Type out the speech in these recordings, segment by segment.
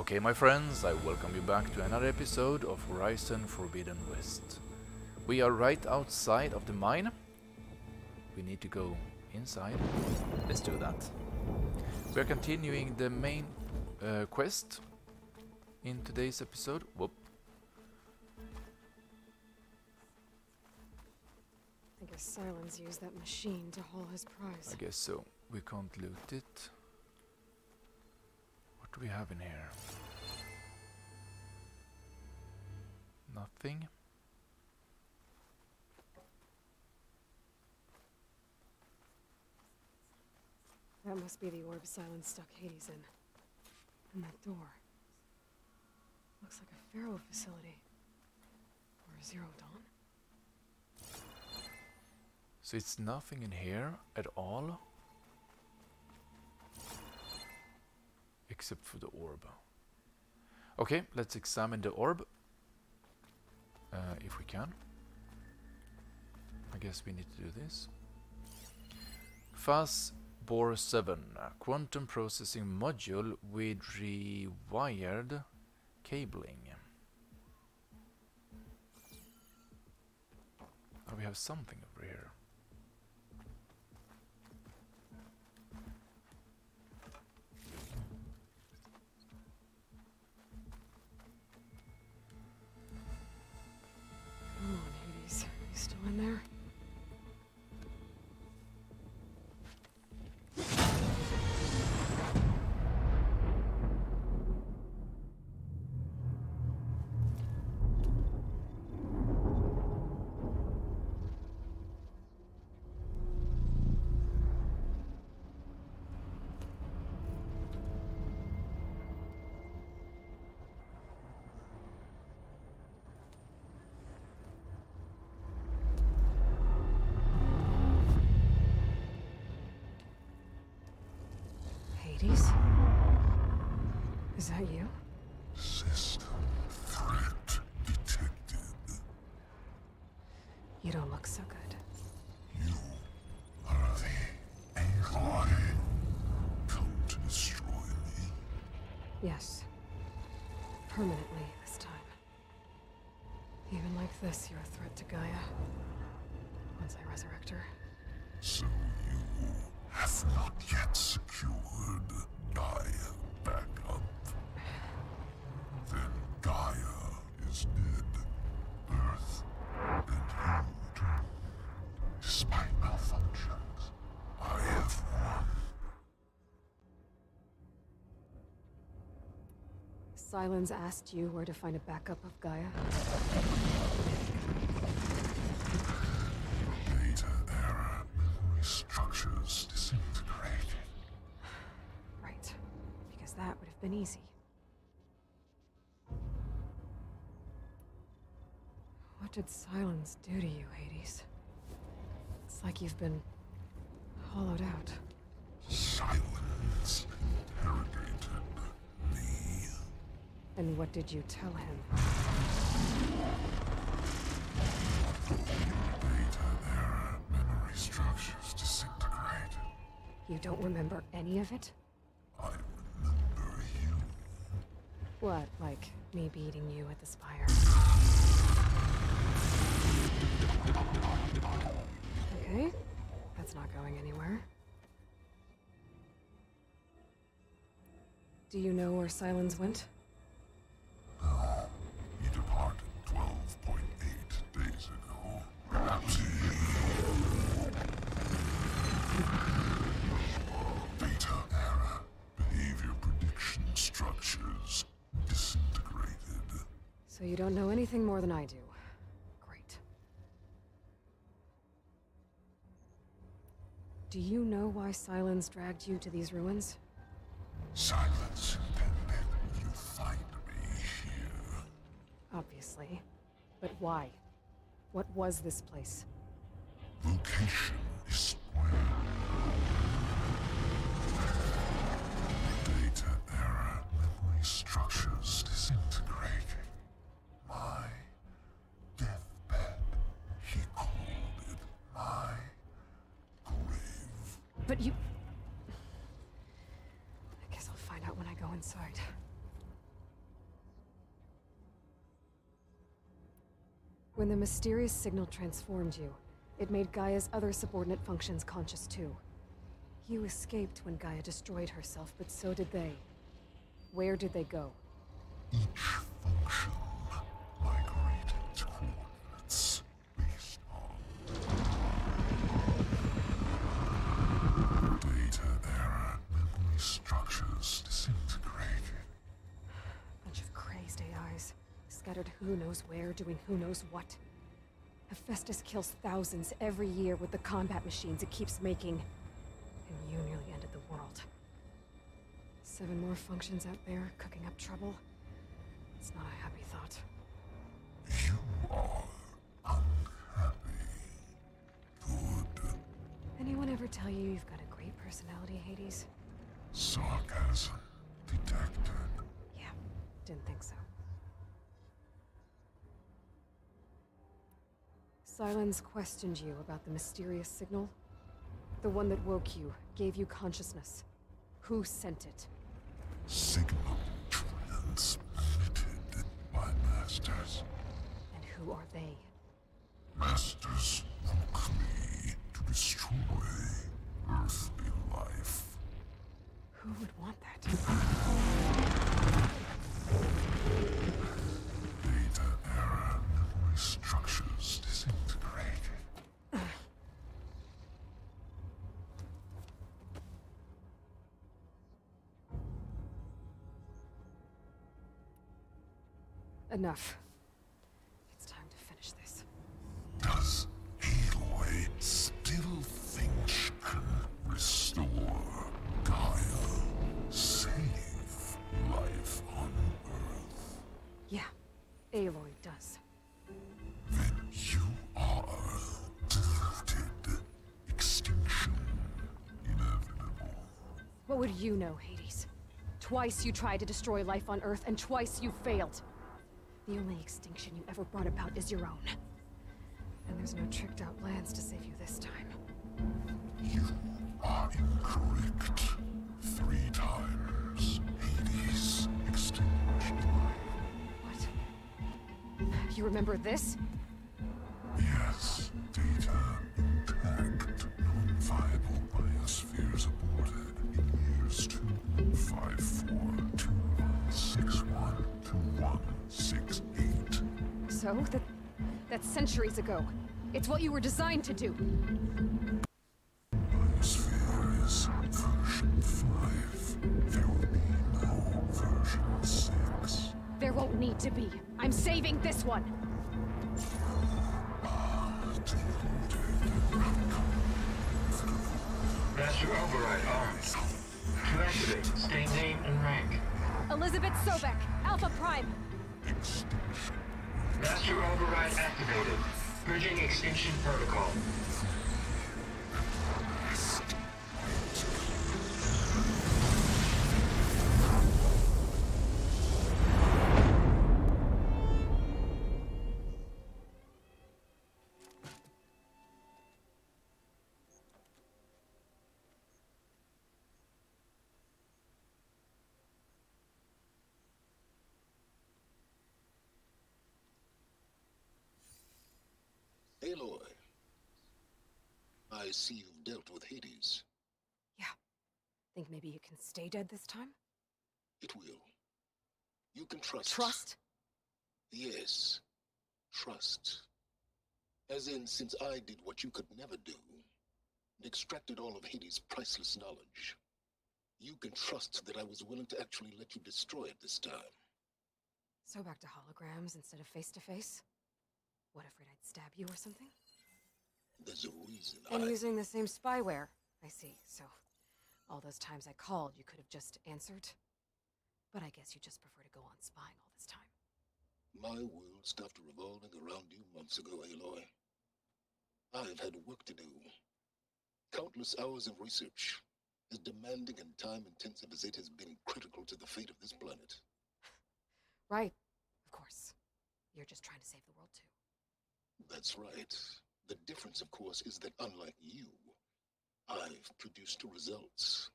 Okay, my friends, I welcome you back to another episode of Horizon Forbidden West. We are right outside of the mine. We need to go inside. Let's do that. We are continuing the main uh, quest in today's episode. Whoop. I guess Sylens used that machine to haul his prize. I guess so. We can't loot it. What do we have in here? Nothing. That must be the orb of Sylens stuck Hades in. And that door. Looks like a Faro facility. Or a Zero Dawn. So it's nothing in here at all. Except for the orb. Okay, let's examine the orb. Uh, if we can. I guess we need to do this. Fast Bore 7, quantum processing module with rewired cabling. Oh, we have something There? Hades? Is that you? System threat detected. You don't look so good. You are the Aloy. Come to destroy me. Yes. Permanently this time. Even like this, you're a threat to Gaia. Once I resurrect her. So you have not yet secured Gaia back up. Then Gaia is dead. Earth and you too. Despite malfunctions, I have won. Sylens asked you where to find a backup of Gaia. Easy. What did Sylens do to you, Hades? It's like you've been hollowed out. Sylens interrogated me. And what did you tell him? Data error, memory structures disintegrated. You don't remember any of it? I remember you. What, like me beating you at the spire? Okay, that's not going anywhere. Do you know where Sylens went? Don't know anything more than I do. Great. Do you know why Sylens dragged you to these ruins? Sylens intended you find me here. Obviously. But why? What was this place? Location is spoiled. Data error, memory structures You... I guess I'll find out when I go inside. When the mysterious signal transformed you, it made Gaia's other subordinate functions conscious too. You escaped when Gaia destroyed herself, but so did they. Where did they go? Each function scattered who knows where, doing who knows what. Hephaestus kills thousands every year with the combat machines it keeps making. And you nearly ended the world. Seven more functions out there, cooking up trouble. It's not a happy thought. You are unhappy. Good. Anyone ever tell you you've got a great personality, Hades? Sarcasm detected. Yeah, didn't think so. Sylens questioned you about the mysterious signal. The one that woke you, gave you consciousness. Who sent it? Signal transmitted by masters. And who are they? Masters woke me to destroy earthly life. Who would want that? Enough. It's time to finish this. Does Aloy still think she can restore Gaia? Save life on Earth? Yeah, Aloy does. Then you are deluded. Extinction inevitable. What would you know, Hades? Twice you tried to destroy life on Earth, and twice you failed. The only extinction you ever brought about is your own. And there's no tricked out plans to save you this time. You are incorrect. Three times Hades extinguished life. What? You remember this? So? That, that's centuries ago. It's what you were designed to do. Biosphere is version 5. There will be no version 6. There won't need to be. I'm saving this one. Master override on. To activate, state name and rank. Elisabet Sobeck, Alpha Prime. Extinction. Master override activated. Purging extinction protocol. Aloy, I see you've dealt with Hades. Yeah. Think maybe you can stay dead this time? It will. You can trust. Trust? Yes. Trust. As in, since I did what you could never do, and extracted all of Hades' priceless knowledge, you can trust that I was willing to actually let you destroy it this time. So back to holograms instead of face to face? What, afraid I'd stab you or something? There's a reason And I... using the same spyware. I see, so all those times I called, you could have just answered. But I guess you just prefer to go on spying all this time. My world stopped revolving around you months ago, Aloy. I've had work to do. Countless hours of research, as demanding and time-intensive as it has been critical to the fate of this planet. Right, of course. You're just trying to save the world too. That's right. The difference, of course, is that unlike you, I've produced results.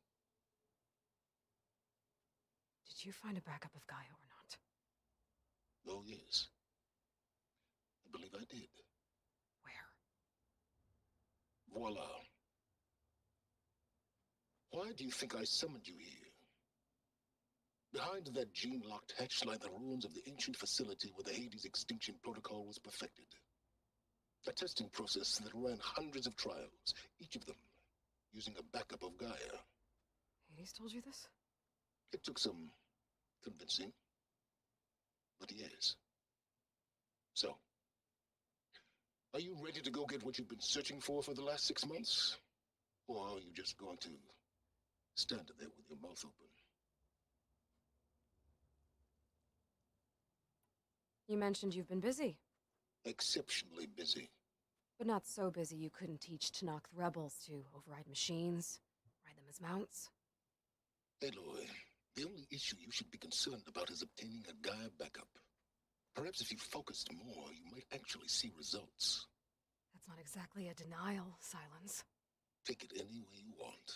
Did you find a backup of Gaia or not? Oh, yes. I believe I did. Where? Voila. Why do you think I summoned you here? Behind that gene-locked hatch lie the ruins of the ancient facility where the Hades extinction protocol was perfected. A testing process that ran hundreds of trials, each of them using a backup of Gaia. Hades told you this? It took some convincing, but yes. So, are you ready to go get what you've been searching for for the last six months? Or are you just going to stand there with your mouth open? You mentioned you've been busy, Exceptionally busy. but not so busy you couldn't teach Tenakth the rebels to override machines, ride them as mounts. Aloy, the only issue you should be concerned about is obtaining a Gaia backup. Perhaps if you focused more, you might actually see results. That's not exactly a denial, Sylens. Take it any way you want.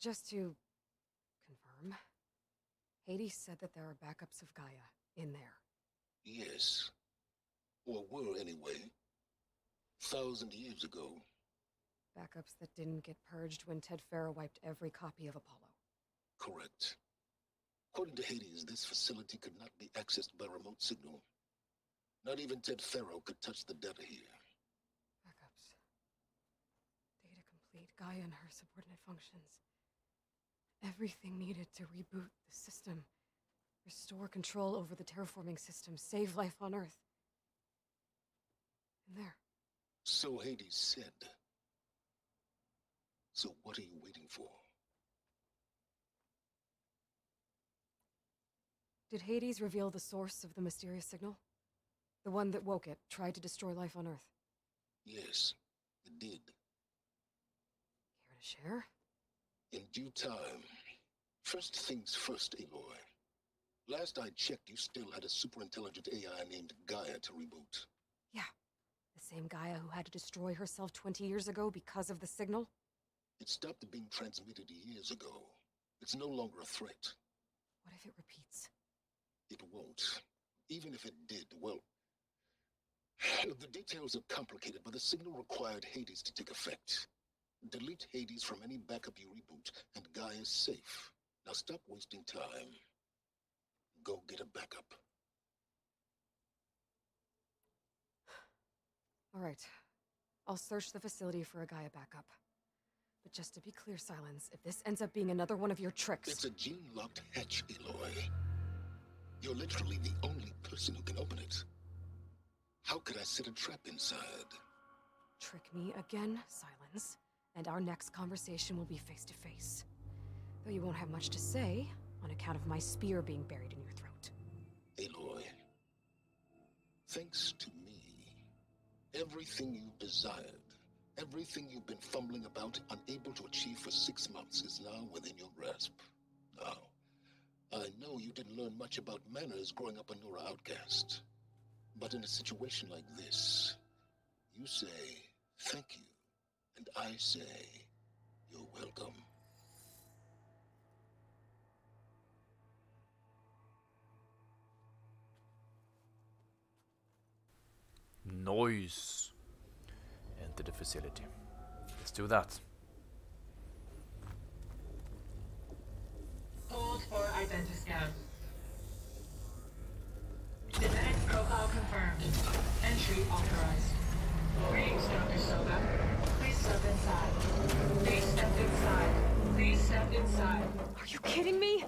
Just to confirm, Hades said that there are backups of Gaia in there. Yes. Or were anyway. Thousand years ago. Backups that didn't get purged when Ted Faro wiped every copy of Apollo. Correct. According to Hades, this facility could not be accessed by remote signal. Not even Ted Faro could touch the data here. Backups. Data complete, Gaia and her subordinate functions. Everything needed to reboot the system. Restore control over the terraforming system, save life on Earth. And there. So Hades said. So what are you waiting for? Did Hades reveal the source of the mysterious signal? The one that woke it, tried to destroy life on Earth. Yes, it did. Care to share? In due time. First things first, Aloy. Last I checked, you still had a superintelligent AI named Gaia to reboot. Yeah. The same Gaia who had to destroy herself 20 years ago because of the signal? It stopped being transmitted years ago. It's no longer a threat. What if it repeats? It won't. Even if it did, well... The details are complicated, but the signal required Hades to take effect. Delete Hades from any backup you reboot, and Gaia's safe. Now stop wasting time. Go get a backup. All right. I'll search the facility for a Gaia backup. But just to be clear, Sylens, if this ends up being another one of your tricks... It's a gene-locked hatch, Aloy. You're literally the only person who can open it. How could I set a trap inside? Trick me again, Sylens, and our next conversation will be face to face. Though you won't have much to say, on account of my spear being buried in your. Aloy, thanks to me, everything you desired, everything you've been fumbling about, unable to achieve for six months, is now within your grasp. Now, I know you didn't learn much about manners growing up a Nora outcast. But in a situation like this, you say, thank you, and I say, you're welcome. Noise. Enter the facility. Let's do that. Hold for identiscan. Genetic profile confirmed. Entry authorized. Greetings, Dr. Sobeck. Please step inside. Please step inside. Please step inside. Are you kidding me?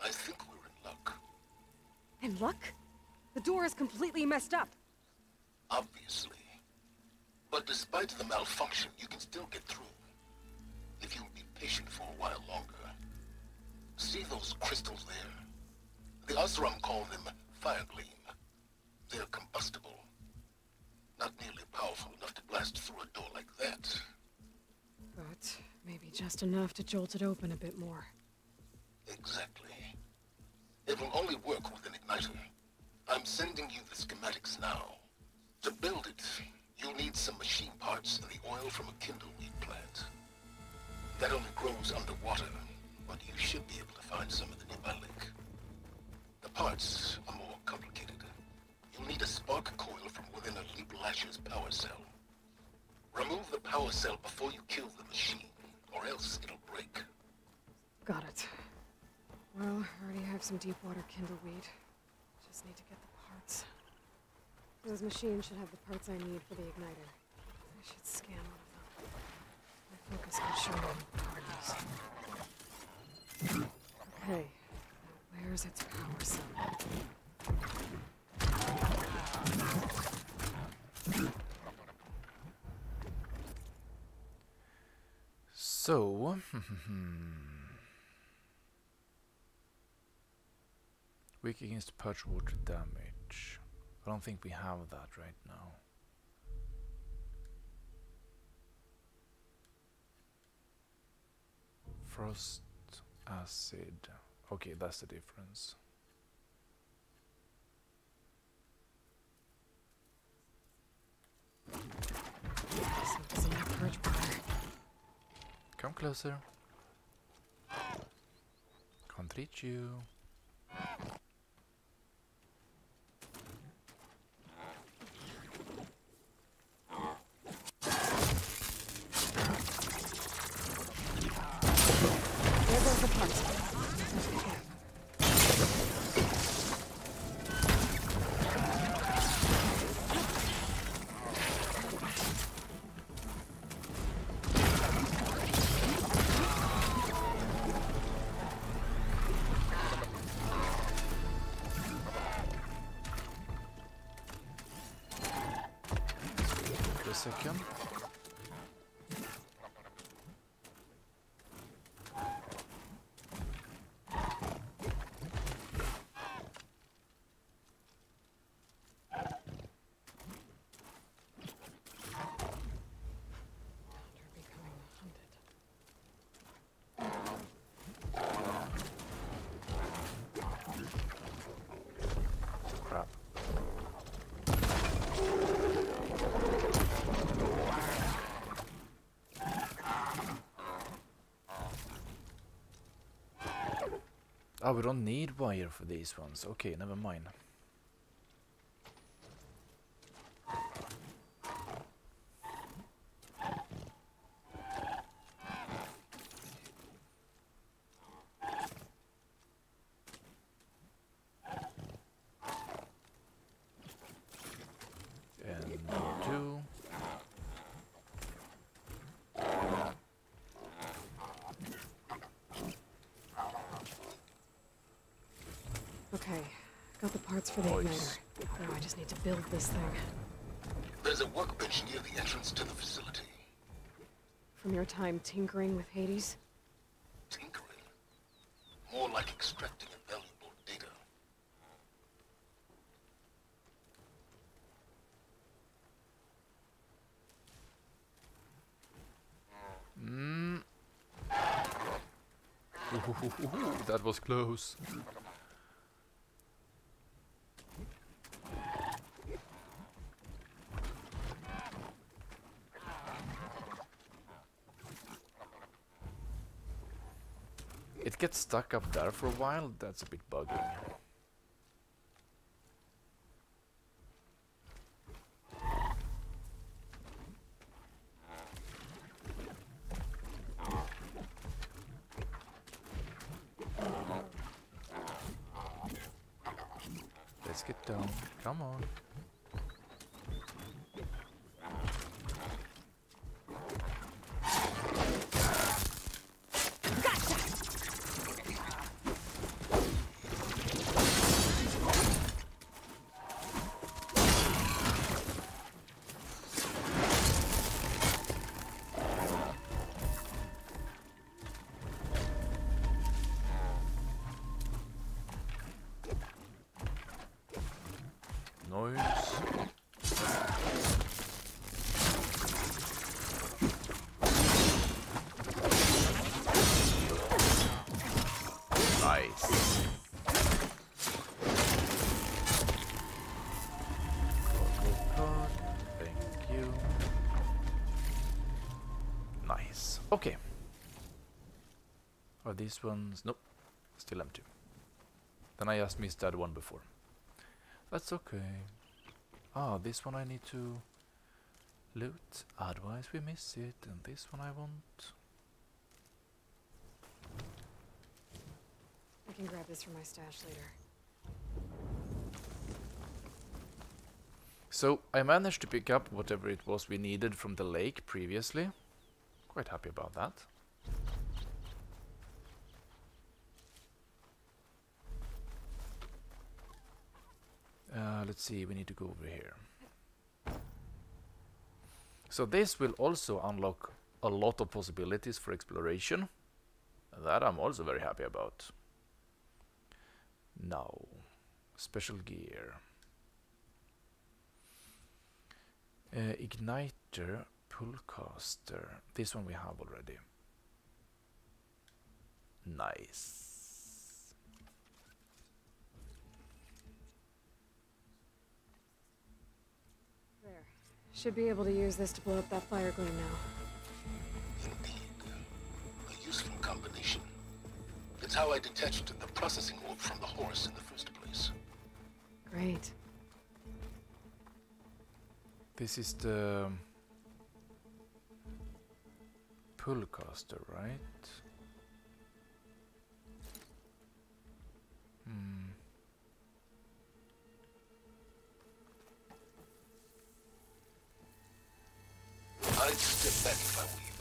I think we're in luck. And luck? The door is completely messed up. Obviously. But despite the malfunction, you can still get through. If you'll be patient for a while longer. See those crystals there? The Oseram call them fire gleam. They're combustible. Not nearly powerful enough to blast through a door like that. But maybe just enough to jolt it open a bit more. Those machines should have the parts I need for the igniter. I should scan one of them. My focus can show me part. Okay. Where's its power cell? So, weak against purge water damage. I don't think we have that right now. Frost, acid. Okay, that's the difference. Something's in that purge water. Come closer. Can't reach you. There goes the parts. Okay. Wait a second. Oh, we don't need wire for these ones. Okay, never mind. And you too. Okay, got the parts for the Nice. igniter. Now I just need to build this thing. There's a workbench near the entrance to the facility. From your time tinkering with Hades? Tinkering. More like extracting a valuable data. Mm. that was close. It gets stuck up there for a while, that's a bit bugging. Let's get down. Come on. Are these ones? Nope. Still empty. Then I just missed that one before. That's okay. Ah, this one I need to loot, otherwise we miss it, and this one I want. I can grab this from my stash later. So I managed to pick up whatever it was we needed from the lake previously. Quite happy about that. Uh, let's see, we need to go over here. So this will also unlock a lot of possibilities for exploration. That I'm also very happy about. Now, special gear. Uh, igniter, pullcaster. This one we have already. Nice. There. Should be able to use this to blow up that fire gleam now. Indeed. A useful combination. It's how I detached the processing orb from the Horus in the first place. Great. This is the pullcaster, right? Step back if I were you.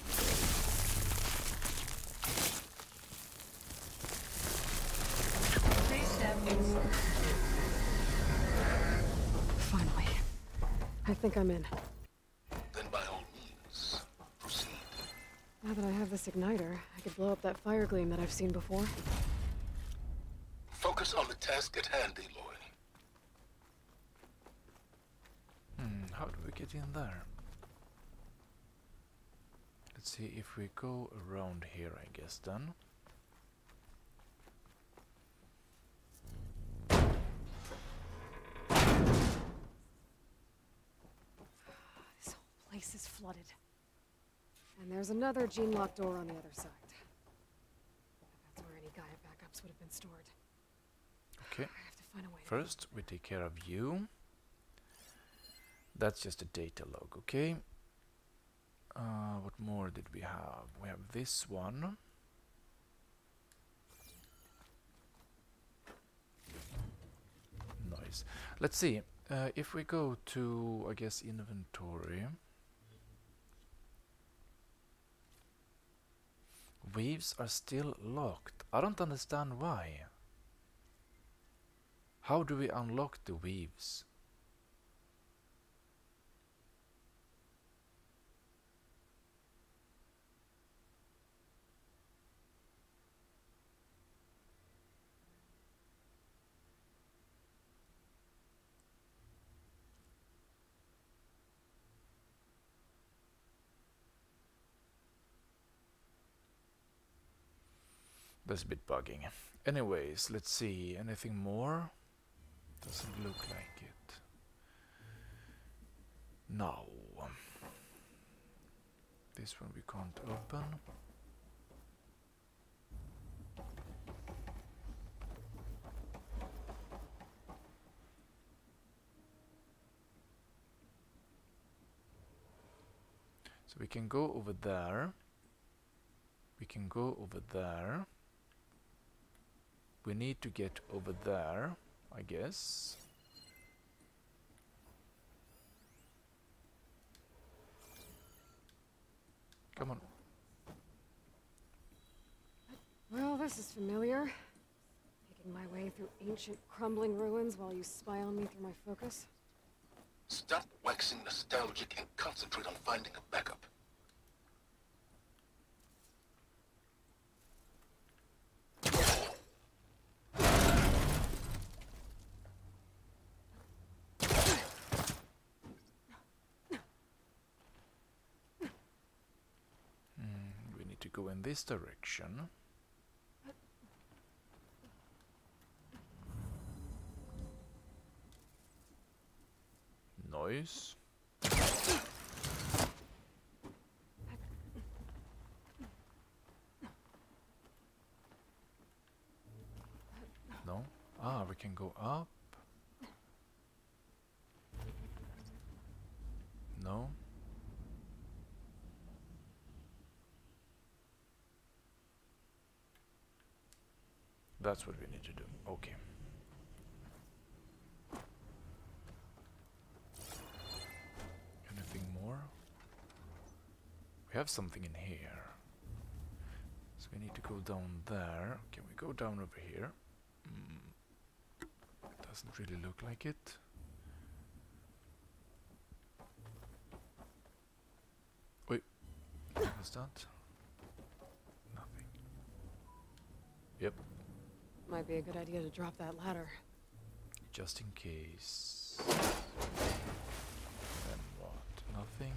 Please step inside. Finally. I think I'm in. Then by all means, proceed. Now that I have this igniter, I could blow up that fire gleam that I've seen before. Focus on the task at hand, Aloy. Hmm, how do we get in there? Let's see if we go around here, I guess then. This whole place is flooded. And there's another gene lock door on the other side. That's where any Gaia backups would have been stored. Okay. I have to find a way. to- First, we take care of you. That's just a data log, okay? Uh, what more did we have? We have this one. Nice. Let's see. Uh, if we go to, I guess, inventory. Weaves are still locked. I don't understand why. How do we unlock the weaves? That's a bit bugging. Anyways, let's see. Anything more? Doesn't look like it. No. Um, this one we can't open. So we can go over there. We can go over there. We need to get over there, I guess. Come on. Well, this is familiar. Making my way through ancient, crumbling ruins while you spy on me through my focus. Stop waxing nostalgic and concentrate on finding a backup. Go in this direction. Noise. No? Ah, we can go up. No. That's what we need to do. Okay. Anything more? We have something in here. So we need to go down there. Can we go down over here? Mm. It doesn't really look like it. Wait. What was that? Nothing. Yep. Might be a good idea to drop that ladder. Just in case. Then what? Nothing.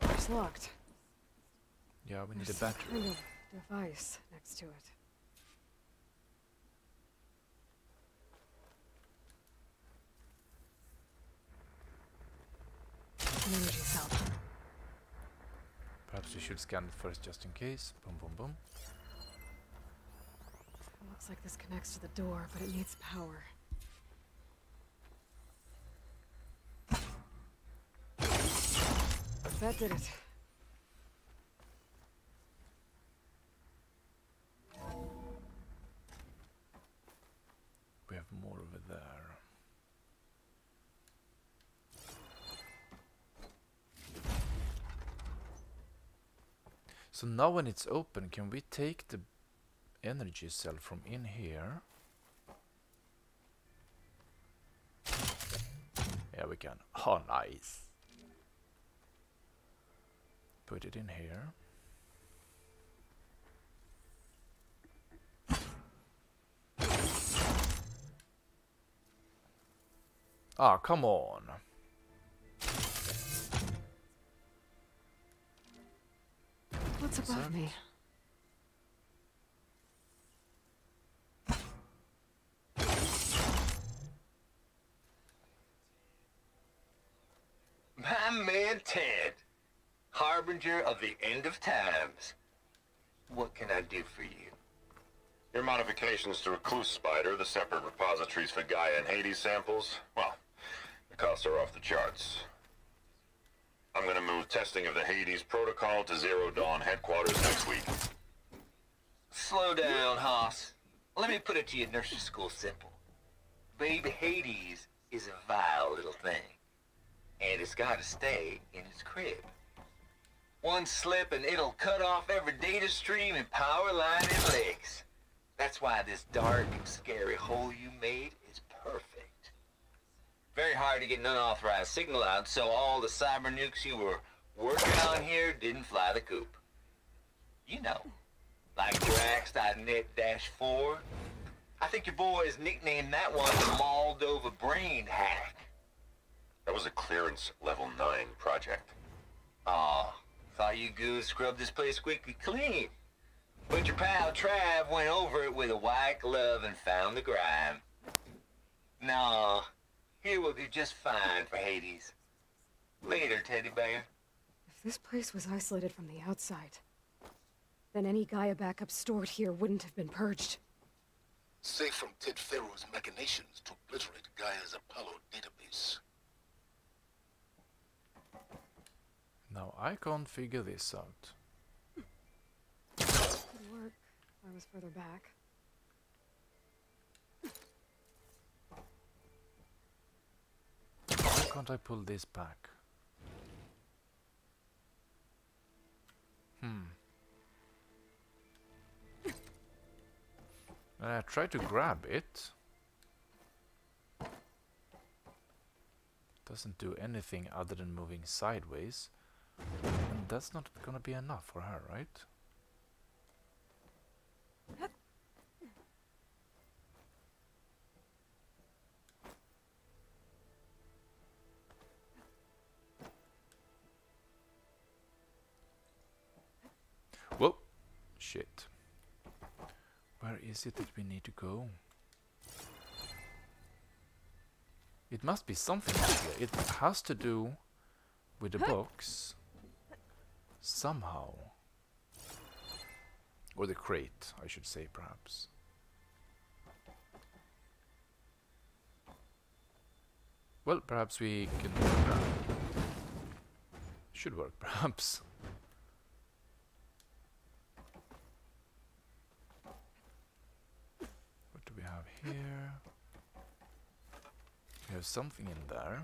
Door's locked. Yeah, we need There's a battery. kind of device next to it. Energy cell. We should scan it first just in case. Boom, boom, boom. Looks like this connects to the door, but it needs power. That did it. So now when it's open, can we take the energy cell from in here? Yeah, we can. Oh, nice. Put it in here. Ah, come on. What's above that? me? My man Ted, harbinger of the end of times. What can I do for you? Your modifications to Recluse Spider, the separate repositories for Gaia and Hades samples, well, the costs are off the charts. I'm gonna move testing of the Hades protocol to Zero Dawn headquarters next week. Slow down, Haas. Let me put it to you, nursery school simple. Baby Hades is a vile little thing. And it's gotta stay in its crib. One slip and it'll cut off every data stream and power line and legs. That's why this dark and scary hole you made. Very hard to get an unauthorized signal out, so all the cyber nukes you were working on here didn't fly the coop. You know, like Drax.net-4. I think your boys nicknamed that one the Moldova Brain Hack. That was a clearance level 9 project. Aw, thought you goons scrubbed this place quickly clean. But your pal Trav went over it with a white glove and found the grime. Nah, here will do just fine for Hades. Later, teddy bear. If this place was isolated from the outside, then any Gaia backup stored here wouldn't have been purged. Safe from Ted Faro's machinations to obliterate Gaia's Apollo database. Now I can't figure this out. Could work I was further back. Can't I pull this back? Hmm. I try to grab it. Doesn't do anything other than moving sideways. And that's not gonna be enough for her, right? Shit. Where is it that we need to go? It must be something here. It has to do with the box. Somehow. Or the crate, I should say, perhaps. Well, perhaps we can... Should work, perhaps. What do we have here? We have something in there.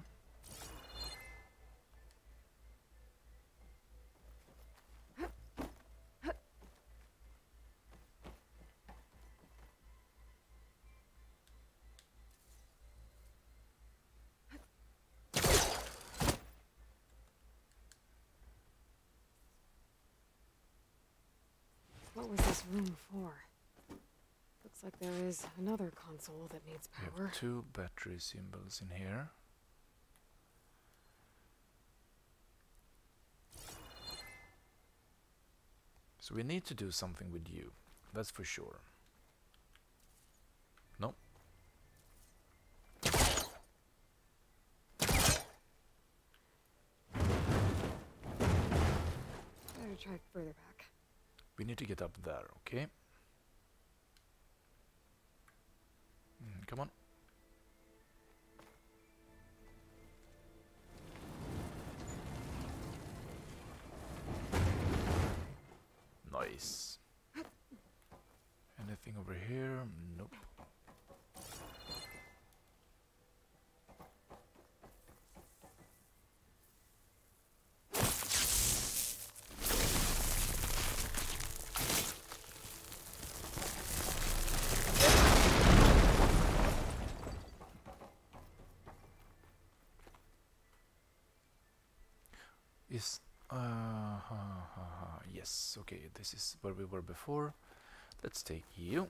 What was this room for? Looks like there is another console that needs We power. have two battery symbols in here. So we need to do something with you, that's for sure. No? Better try further back. We need to get up there, okay? Mm, come on. Nice. Anything over here? Nope. Uh, yes, okay, this is where we were before. Let's take you.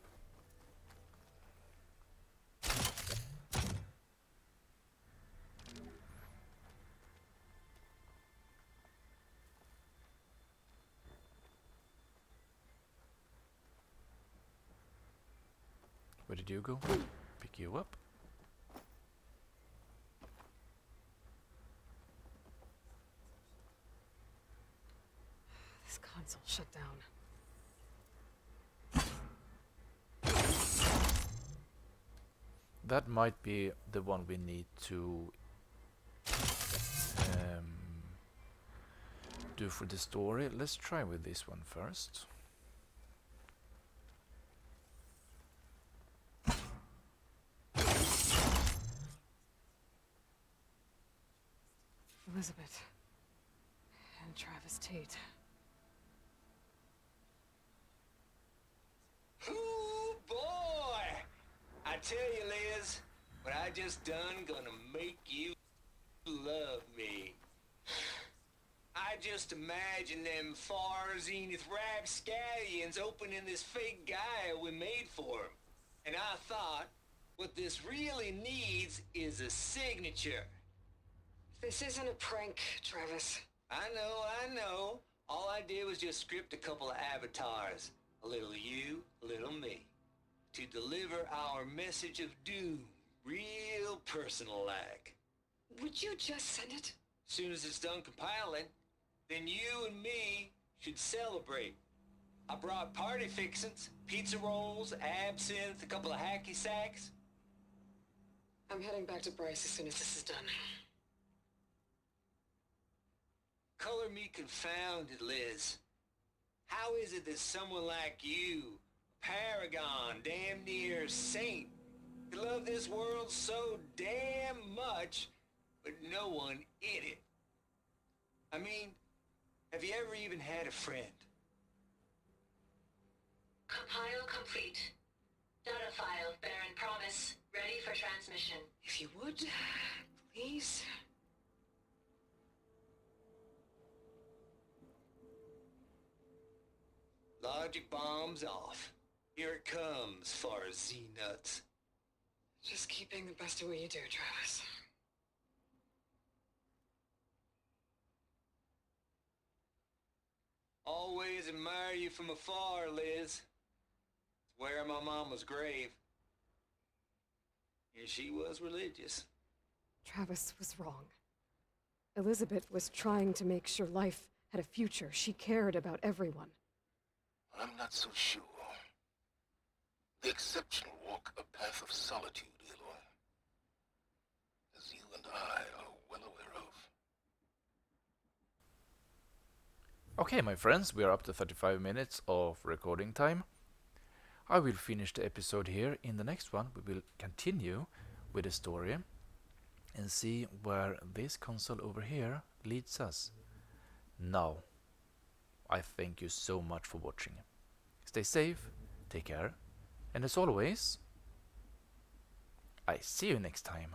Where did you go? Pick you up. This console shut down. That might be the one we need to um, do for the story. Let's try with this one first. Elisabet. And Travis Tate. Ooh, boy! I tell you, Liz, what I just done gonna make you love me. I just imagine them Far Zenith rapscallions opening this fake guy we made for him. And I thought, what this really needs is a signature. This isn't a prank, Travis. I know, I know. All I did was just script a couple of avatars. A little you, a little me. To deliver our message of doom, real personal-like. Would you just send it? Soon as it's done compiling, then you and me should celebrate. I brought party fixins, pizza rolls, absinthe, a couple of hacky sacks. I'm heading back to Bryce as soon as this is done. Color me confounded, Liz. How is it that someone like you, paragon, damn near saint, could love this world so damn much, but no one in it? I mean, have you ever even had a friend? Compile complete. Data file, Baron Promise, ready for transmission. If you would, please. Logic bombs off. Here it comes, far as Z-Nuts. Just keep being the best at what you do, Travis. Always admire you from afar, Liz. It's where my mama's grave. And she was religious. Travis was wrong. Elisabet was trying to make sure life had a future. She cared about everyone. I'm not so sure. The exceptional walk a path of solitude, Aloy. As you and I are well aware of. Okay, my friends, we are up to 35 minutes of recording time. I will finish the episode here. In the next one, we will continue with the story and see where this console over here leads us. Now, I thank you so much for watching. Stay safe, take care, and as always, I see you next time.